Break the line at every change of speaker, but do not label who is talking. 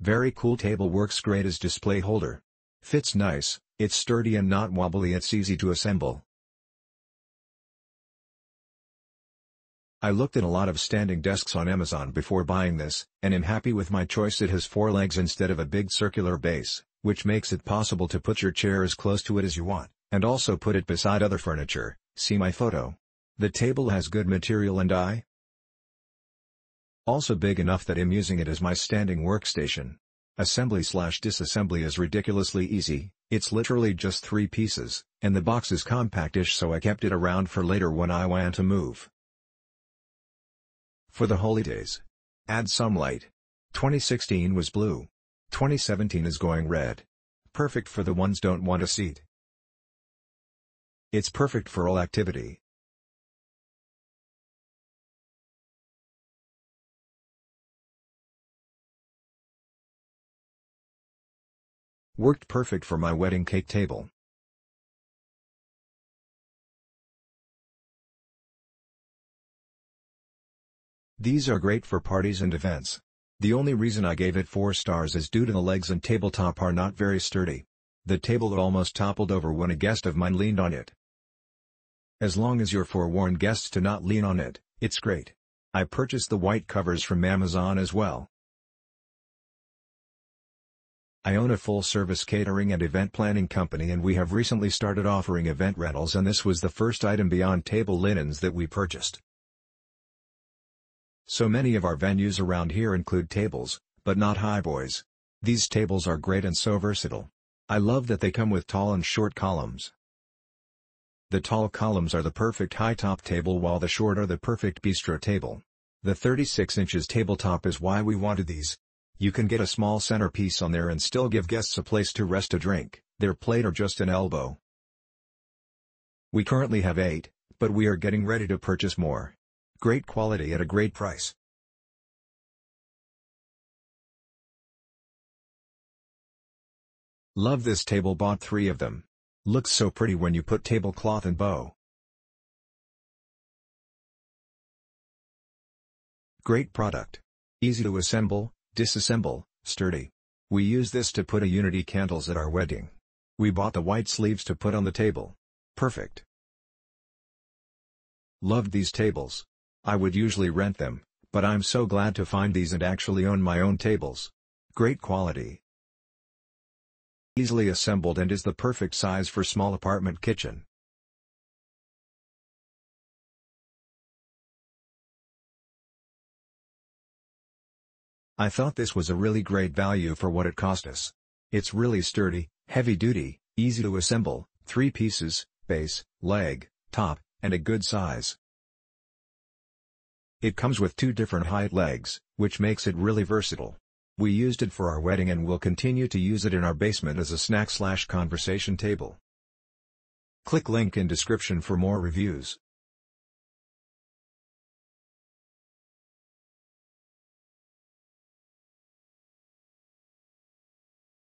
Very cool table works great as display holder. Fits nice, it's sturdy and not wobbly it's easy to assemble. I looked at a lot of standing desks on Amazon before buying this, and am happy with my choice it has four legs instead of a big circular base, which makes it possible to put your chair as close to it as you want, and also put it beside other furniture, see my photo. The table has good material and I, also big enough that I'm using it as my standing workstation. Assembly slash disassembly is ridiculously easy, it's literally just three pieces, and the box is compactish so I kept it around for later when I want to move. For the holidays. Add some light. 2016 was blue. 2017 is going red. Perfect for the ones don't want a seat. It's perfect for all activity. Worked perfect for my wedding cake table. These are great for parties and events. The only reason I gave it 4 stars is due to the legs and tabletop are not very sturdy. The table almost toppled over when a guest of mine leaned on it. As long as you're forewarned guests to not lean on it, it's great. I purchased the white covers from Amazon as well. I own a full-service catering and event planning company and we have recently started offering event rentals and this was the first item beyond table linens that we purchased. So many of our venues around here include tables, but not highboys. These tables are great and so versatile. I love that they come with tall and short columns. The tall columns are the perfect high-top table while the short are the perfect bistro table. The 36 inches tabletop is why we wanted these, you can get a small centerpiece on there and still give guests a place to rest a drink, their plate or just an elbow. We currently have 8, but we are getting ready to purchase more. Great quality at a great price. Love this table bought 3 of them. Looks so pretty when you put tablecloth and bow. Great product. Easy to assemble, Disassemble, sturdy. We use this to put a unity candles at our wedding. We bought the white sleeves to put on the table. Perfect. Loved these tables. I would usually rent them, but I'm so glad to find these and actually own my own tables. Great quality. Easily assembled and is the perfect size for small apartment kitchen. I thought this was a really great value for what it cost us. It's really sturdy, heavy-duty, easy to assemble, three pieces, base, leg, top, and a good size. It comes with two different height legs, which makes it really versatile. We used it for our wedding and will continue to use it in our basement as a snack slash conversation table. Click link in description for more reviews.